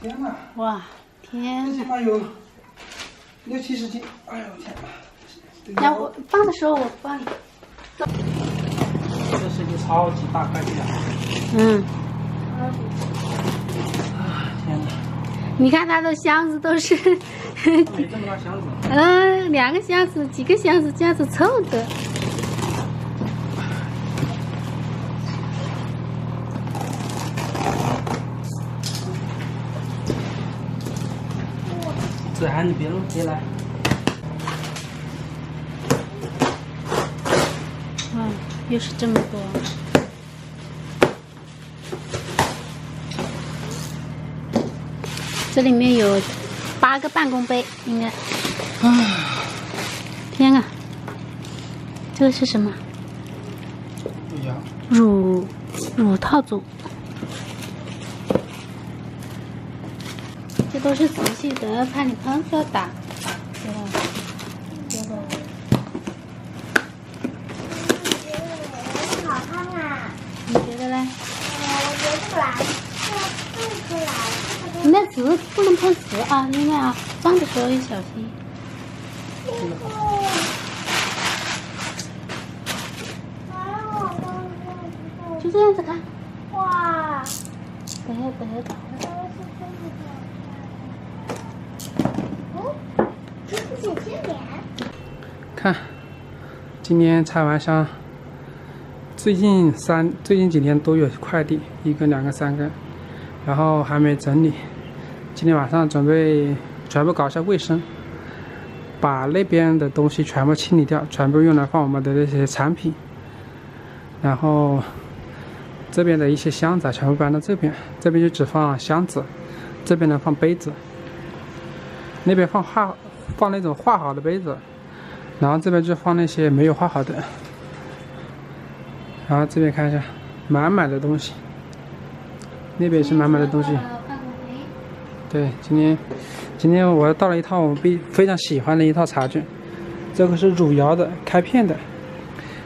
天哪！哇，天这起呐！码有六七十斤。哎呦天哪！这个然后放的时候我帮你。这是一个超级大快递啊！嗯，天哪！你看他的箱子都是，没这么大箱子。嗯，两个箱子，几个箱子这样子凑的。你别弄，别来。哇，又是这么多。这里面有八个办公杯，应该。啊天啊！这个是什么？乳乳套组。都是仔细的，怕你喷射打。对吧？这个好看啊！你觉得你那纸不能碰瓷啊，另外啊，放的时候要小心。就这样子看。哇，等下，等下，等一下。哦，这是写签名。看，今天拆完箱，最近三最近几天都有快递，一个、两个、三个，然后还没整理。今天晚上准备全部搞一下卫生，把那边的东西全部清理掉，全部用来放我们的那些产品。然后这边的一些箱子啊全部搬到这边，这边就只放箱子，这边呢放杯子，那边放画放那种画好的杯子。然后这边就放那些没有画好的，然后这边看一下，满满的东西，那边也是满满的东西。对，今天今天我到了一套我非非常喜欢的一套茶具，这个是汝窑的开片的，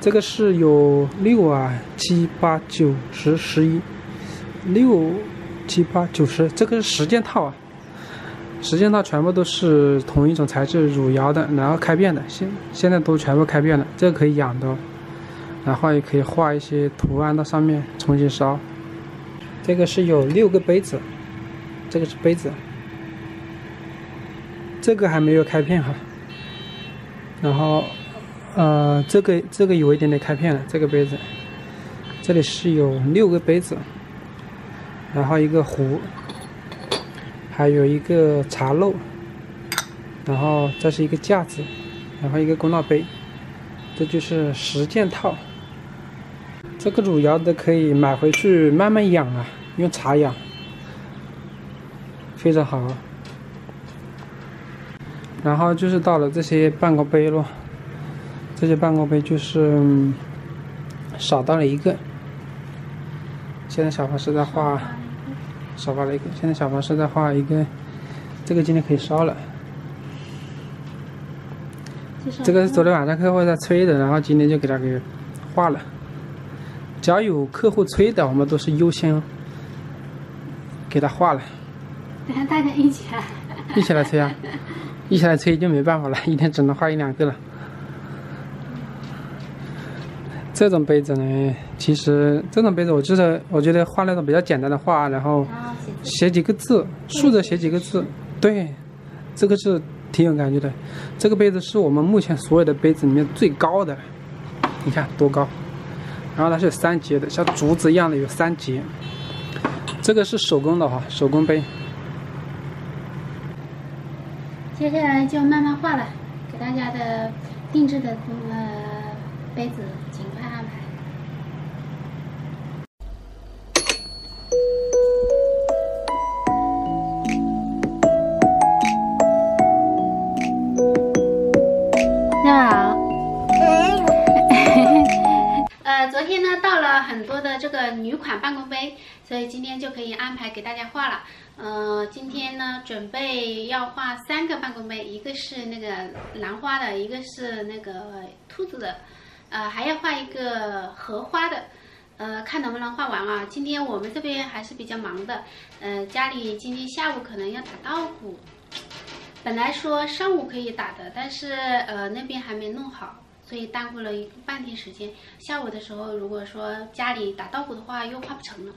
这个是有六啊七八九十十一，六七八九十，这个是十件套啊。十件套全部都是同一种材质，汝窑的，然后开片的，现现在都全部开片了，这个可以养的，然后也可以画一些图案到上面重新烧。这个是有六个杯子，这个是杯子，这个还没有开片哈。然后，呃，这个这个有一点点开片了，这个杯子，这里是有六个杯子，然后一个壶。还有一个茶漏，然后这是一个架子，然后一个公道杯，这就是十件套。这个汝窑的可以买回去慢慢养啊，用茶养，非常好。然后就是到了这些办公杯咯，这些办公杯就是少到了一个。现在小黄是在画。少画了一个，现在小黄是在画一个，这个今天可以烧了。这个是昨天晚上客户在催的，然后今天就给他给画了。只要有客户催的，我们都是优先给他画了。等下大家一起来。一起来催啊！一起来催就没办法了，一天只能画一两个了。这种杯子呢，其实这种杯子，我就是我觉得画那种比较简单的画，然后写几个字，竖着写几个字，对，这个是挺有感觉的。这个杯子是我们目前所有的杯子里面最高的，你看多高。然后它是有三节的，像竹子一样的有三节。这个是手工的哈，手工杯。接下来就慢慢画了，给大家的定制的呃杯子尽快安排。了很多的这个女款办公杯，所以今天就可以安排给大家画了。呃，今天呢准备要画三个办公杯，一个是那个兰花的，一个是那个兔子的，呃，还要画一个荷花的。呃，看能不能画完啊。今天我们这边还是比较忙的，呃，家里今天下午可能要打稻谷，本来说上午可以打的，但是呃那边还没弄好，所以耽误了一半天时间。下午的时候如果说家里打稻谷的话，又画不成了。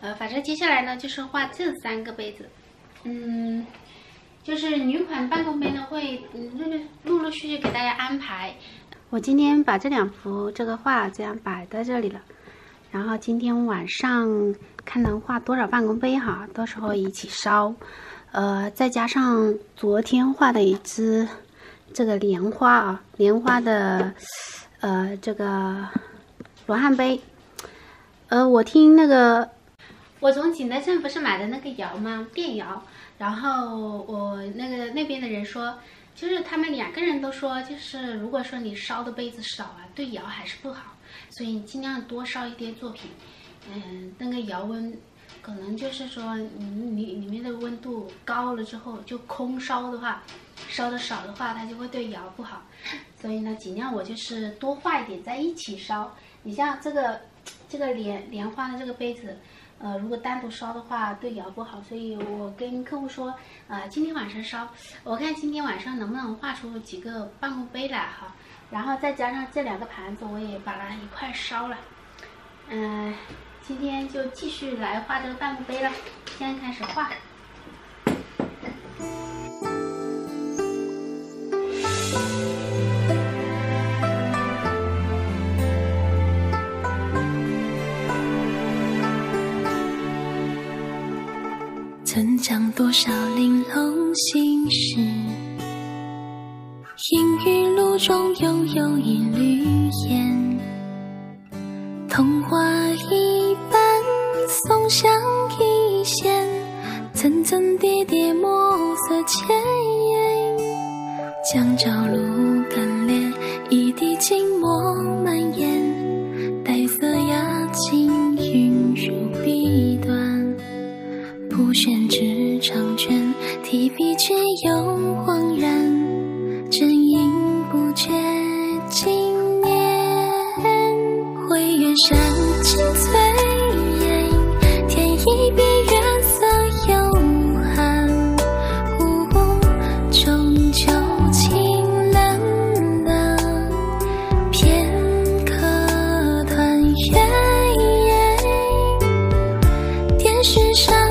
呃，反正接下来呢就是画这三个杯子，嗯。就是女款办公杯呢，会陆陆陆陆续续给大家安排。我今天把这两幅这个画这样摆在这里了，然后今天晚上看能画多少办公杯哈，到时候一起烧。呃，再加上昨天画的一只这个莲花啊，莲花的呃这个罗汉杯。呃，我听那个，我从景德镇不是买的那个窑吗？电窑。然后我那个那边的人说，就是他们两个人都说，就是如果说你烧的杯子少啊，对窑还是不好，所以你尽量多烧一点作品。嗯，那个窑温可能就是说，你你里面的温度高了之后，就空烧的话，烧的少的话，它就会对窑不好。所以呢，尽量我就是多画一点在一起烧。你像这个 这个莲莲花的这个杯子。呃，如果单独烧的话，对窑不好，所以我跟客户说，呃，今天晚上烧，我看今天晚上能不能画出几个办公杯来哈，然后再加上这两个盘子，我也把它一块烧了，嗯，今天就继续来画这个办公杯了，现在开始画。曾将多少玲珑心事，烟雨路中又有一缕烟。童话一，松香一线，层层叠叠墨色千言。江朝露干裂，一滴静默蔓延，黛色压青云如笔端。谱宣纸长卷，提笔却又恍然，真影不觉经年。回远山青翠雪山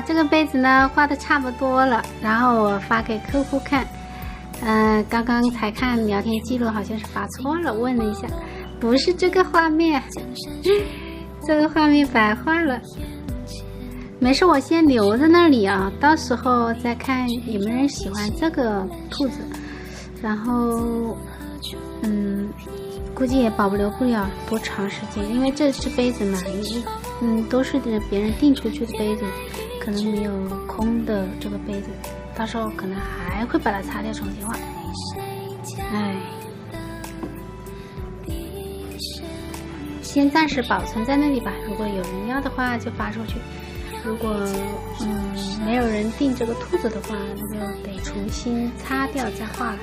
这个杯子呢画的差不多了，然后我发给客户看。嗯，刚刚才看聊天记录，好像是发错了，问了一下，不是这个画面，这个画面白画了。没事，我先留在那里啊，到时候再看有没有人喜欢这个兔子。然后，嗯，估计也保留不了多长时间，因为这只杯子嘛，嗯，都是别人订出去的杯子。可能没有空的这个杯子，到时候可能还会把它擦掉重新画。哎，先暂时保存在那里吧。如果有人要的话，就发出去。如果嗯没有人订这个兔子的话，那就得重新擦掉再画了。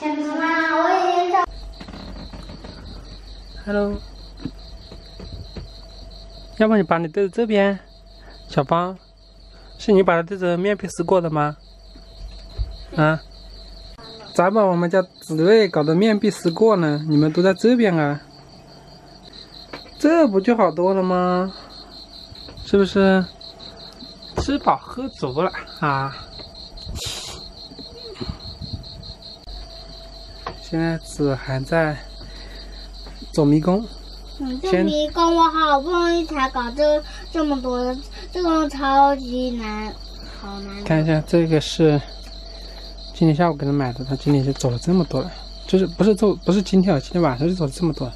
天晚上就不加班了，先吃饭。我已经找。Hello，要不你把你对着这边，小芳，是你把它对着面皮撕过的吗？啊？咋把我们家紫薇搞得面壁思过呢？你们都在这边啊，这不就好多了吗？是不是？吃饱喝足了啊！现在子还在走迷宫。嗯，这迷宫我好不容易才搞这这么多的，这个超级难，好难。看一下，这个是。今天下午给他买的，他今天就走了这么多了，就是不是走不是今天啊，今天晚上就走了这么多。